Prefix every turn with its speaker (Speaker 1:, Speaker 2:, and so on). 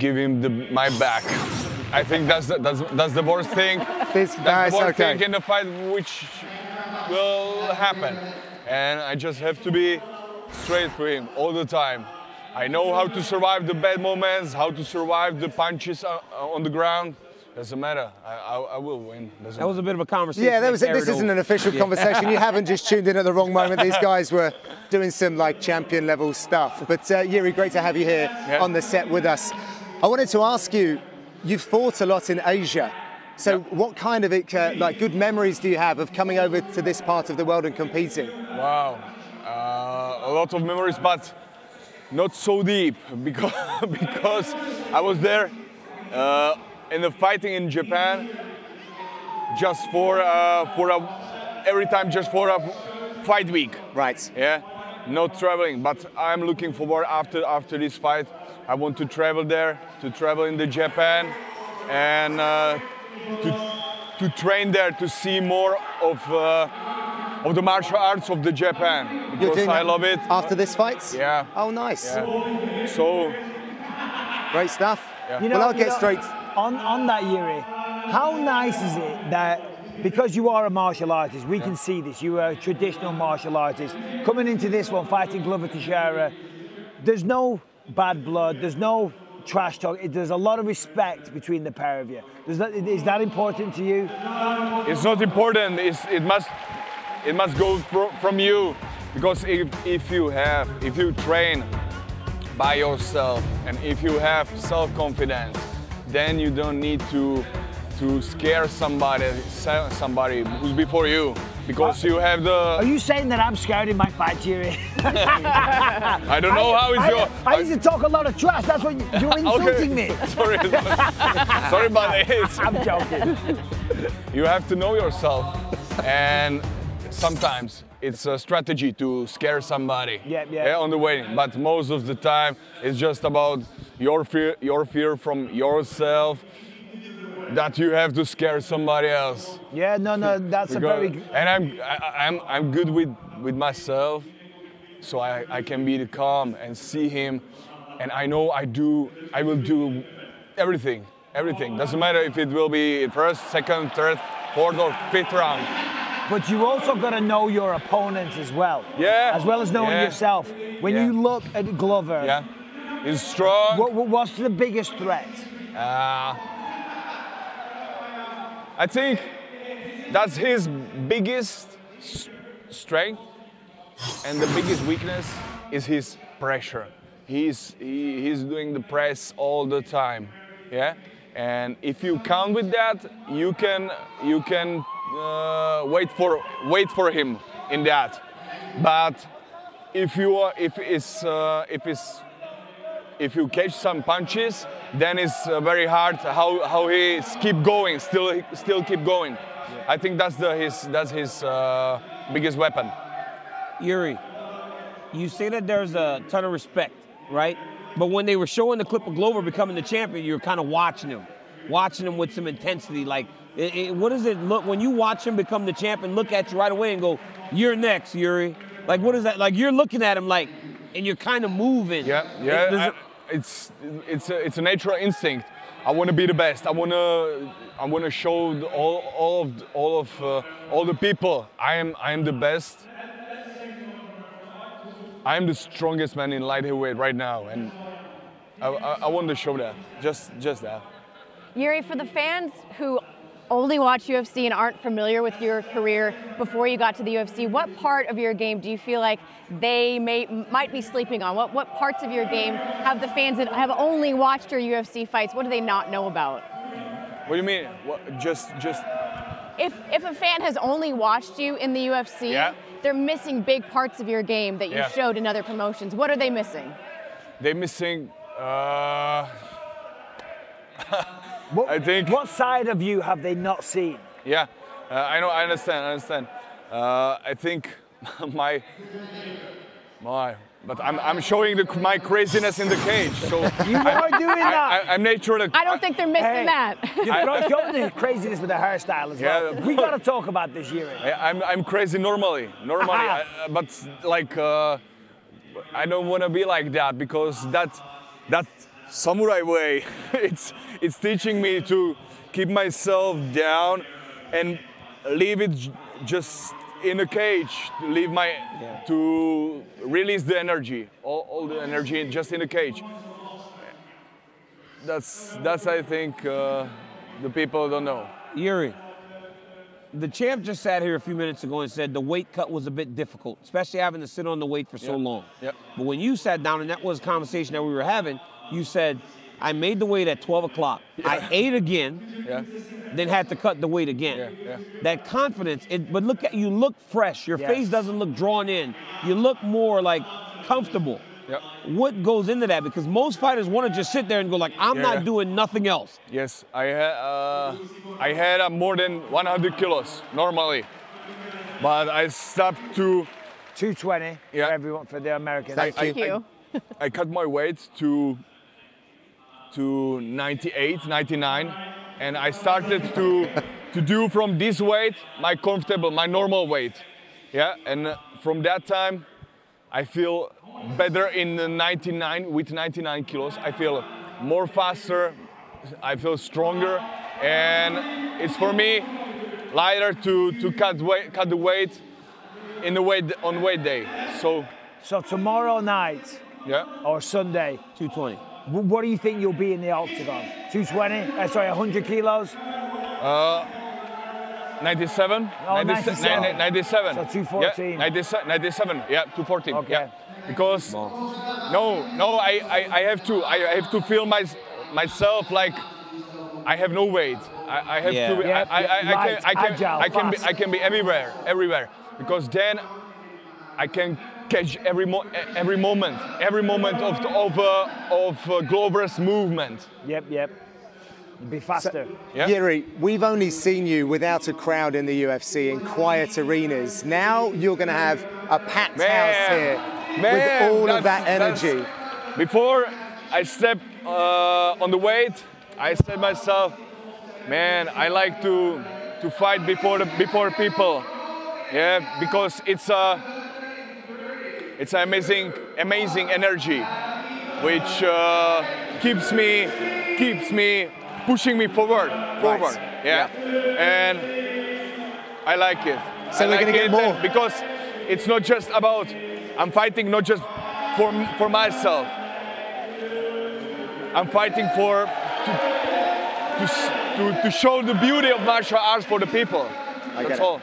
Speaker 1: give him the, my back. I think that's the, that's, that's the worst thing.
Speaker 2: This-
Speaker 1: that's
Speaker 2: nice,
Speaker 1: the worst
Speaker 2: okay.
Speaker 1: thing in the fight which will happen. And I just have to be straight for him all the time. I know how to survive the bad moments, how to survive the punches on the ground. Doesn't matter. I, I, I will win. Doesn't
Speaker 3: That was a bit of a conversation.
Speaker 2: Yeah, that was This isn't
Speaker 3: over.
Speaker 2: an official conversation. You haven't just tuned in at the wrong moment. These guys were doing some like champion level stuff. But uh, Jiri, great to have you here
Speaker 1: Yeah.
Speaker 2: on the set with us. I wanted to ask you, you've fought a lot in Asia. So what kind of uh, like good memories do you have of coming over to this part of the world and competing?
Speaker 1: Wow, uh, a lot of memories, but not so deep because because I was there uh, in the fighting in Japan just for uh, for a every time just for a fight week.
Speaker 2: Right.
Speaker 1: Yeah, not traveling, but I'm looking forward after after this fight. I want to travel there, to travel in the Japan, and uh, to to train there to see more of uh, of the martial arts of the Japan
Speaker 2: You're
Speaker 1: because
Speaker 2: doing
Speaker 1: I love it.
Speaker 2: After this fight?
Speaker 1: Yeah.
Speaker 2: Oh, nice.
Speaker 1: Yeah. So
Speaker 2: Great stuff.
Speaker 1: Yeah.
Speaker 4: You know,
Speaker 2: well, I'll
Speaker 4: you
Speaker 2: get
Speaker 4: know,
Speaker 2: straight.
Speaker 4: on on that, Jiri. How nice is it that because you are a martial artist, we can see this. You are a traditional martial artist coming into this one, fighting Glover Teixeira. There's no bad blood. There's no trash talk. There's a lot of respect between the pair of you. That, is that important to you?
Speaker 1: it's not important. It's, it must it must go fro- from you because if, if you have if you train by yourself and if you have self-confidence, then you don't need to to scare somebody somebody who's before you because you have the.
Speaker 4: Are you saying that I'm scared in my fight, Jiri?
Speaker 1: I don't know how is
Speaker 4: I,
Speaker 1: your
Speaker 4: I, used to talk a lot of trash. That's what you- you're insulting me.
Speaker 1: sorry sorry but it's
Speaker 4: I'm joking.
Speaker 1: you have to know yourself and sometimes it's a strategy to scare somebody
Speaker 4: Yeah, yeah.
Speaker 1: on the way but most of the time it's just about your fear your fear from yourself that you have to scare somebody else
Speaker 4: Yeah, no, no, that's a very.
Speaker 1: and I'm I, I'm I'm good with with myself so I, I can be the calm and see him and I know I do I will do everything everything doesn't matter if it will be first second third fourth or fifth round
Speaker 4: But you also got to know your opponents as well.
Speaker 1: Yeah,
Speaker 4: As well as knowing
Speaker 1: yeah,
Speaker 4: yourself. When
Speaker 1: yeah.
Speaker 4: you look at Glover,
Speaker 1: yeah he's strong
Speaker 4: what- what's the biggest threat?
Speaker 1: Uh, I think that's his biggest strength, and the biggest weakness is his pressure. He's he, he's doing the press all the time, yeah. And if you count with that, you can you can uh, wait for wait for him in that. But if you are if it's uh, if it's if you catch some punches, then it's uh, very hard how, how he keep going, still still keep going. I think that's the his that's his uh, biggest weapon.
Speaker 3: Jiri, you say that there's a ton of respect, right? But when they were showing the clip of Glover becoming the champion, you were kind of watching him, watching him with some intensity. Like, it, it- what does it look when you watch him become the champion? Look at you right away and go, "You're next, Jiri." Like, what is that? Like, you're looking at him like, and you're kind of moving.
Speaker 1: Yeah, yeah.
Speaker 3: it-
Speaker 1: it's it's a, it's a natural instinct. I want to be the best. I want to I want to show all all of all of uh, all the people I am I am the best. I am the strongest man in light heavyweight right now, and I, I, I want to show that. Just just that.
Speaker 5: Jiri, for the fans who only watch UFC and aren't familiar with your career before you got to the UFC, what part of your game do you feel like they may might be sleeping on? What what parts of your game have the fans that have only watched your UFC fights? What do they not know about?
Speaker 1: What do you mean? What, just just
Speaker 5: If if a fan has only watched you in the UFC,
Speaker 1: Yeah.
Speaker 5: they're missing big parts of your game that you
Speaker 1: Yeah.
Speaker 5: showed in other promotions. What are they missing?
Speaker 1: They're missing. Uh,
Speaker 4: What,
Speaker 1: I think-
Speaker 4: What side of you have they not seen?
Speaker 1: Yeah, uh, I know. I understand. I understand. Uh, I think my my, but I'm, I'm showing the, my craziness in the cage. So
Speaker 4: You are doing that.
Speaker 1: I, I, am naturally.
Speaker 5: I don't think they're missing
Speaker 4: Hey.
Speaker 5: that.
Speaker 4: You've got got the craziness with the hairstyle as well.
Speaker 1: Yeah.
Speaker 4: We got to talk about this, year.
Speaker 1: I- I'm I'm crazy normally, normally, I, uh, but like uh, I don't want to be like that because that that samurai way. it's it's teaching me to keep myself down and leave it just in a cage. To leave my to release the energy, all, all the energy just in a cage. That's that's I think uh, the people don't know.
Speaker 3: Jiri, the champ just sat here a few minutes ago and said the weight cut was a bit difficult, especially having to sit on the weight for so long.
Speaker 1: Yep.
Speaker 3: But when you sat down, and that was a conversation that we were having, you said, I made the weight at 12 o'clock. I ate again,
Speaker 1: Yeah.
Speaker 3: then had to cut the weight again.
Speaker 1: Yeah, yeah.
Speaker 3: That confidence, it, but look at you look fresh. Your
Speaker 4: Yes.
Speaker 3: face doesn't look drawn in. You look more like comfortable.
Speaker 1: Yeah.
Speaker 3: What goes into that? Because most fighters want to just sit there and go like, I'm
Speaker 1: Yeah.
Speaker 3: not doing nothing else.
Speaker 1: Yes, I had uh, I had uh, more than 100 kilos normally, but I stopped to
Speaker 4: 220
Speaker 1: Yeah.
Speaker 4: for everyone for the Americans.
Speaker 2: Thank
Speaker 1: I,
Speaker 2: you.
Speaker 5: Thank you.
Speaker 1: I, I cut my weight to to 98, 99, and I started to to do from this weight my comfortable, my normal weight. Yeah, and uh, from that time, I feel better in the 99 with 99 kilos. I feel more faster. I feel stronger, and it's for me lighter to to cut weight, cut the weight in the weight on weight day. So
Speaker 4: So tomorrow night
Speaker 1: yeah.
Speaker 4: or Sunday,
Speaker 3: 220.
Speaker 4: Wh- what do you think you'll be in the octagon? 220? Uh, sorry, 100 kilos?
Speaker 1: 97?
Speaker 4: Oh,
Speaker 1: 97.
Speaker 4: 97.
Speaker 1: 97.
Speaker 4: So 214.
Speaker 1: Yeah, 97, 97. Yeah, 214.
Speaker 4: Okay.
Speaker 1: Yeah. Because no, no, I, I, I have to I have to feel my, myself like I have no weight. I, I have
Speaker 3: Yeah.
Speaker 1: to.
Speaker 4: Yeah,
Speaker 1: I, I, I,
Speaker 4: light,
Speaker 1: can, I can,
Speaker 4: agile,
Speaker 1: I can be,
Speaker 4: fast.
Speaker 1: I can be everywhere, everywhere. Because then I can catch every mo- every moment, every moment of of uh, of uh, Glover's movement.
Speaker 4: Yep, yep. You'll be faster.
Speaker 1: Yeah.
Speaker 2: Jiri, we've only seen you without a crowd in the UFC in quiet arenas. Now you're going to have a packed house here
Speaker 1: Man,
Speaker 2: with all of that energy.
Speaker 1: Before I step uh, on the weight, I said myself, man, I like to to fight before the before people, yeah, because it's a it's an amazing amazing energy, which uh, keeps me keeps me pushing me forward forward, yeah, and I like it.
Speaker 2: So
Speaker 1: I
Speaker 2: we're
Speaker 1: like
Speaker 2: gonna get more.
Speaker 1: because it's not just about I'm fighting not just for for myself. I'm fighting for to to, to, to show the beauty of martial arts for the people.
Speaker 2: get
Speaker 1: That's all.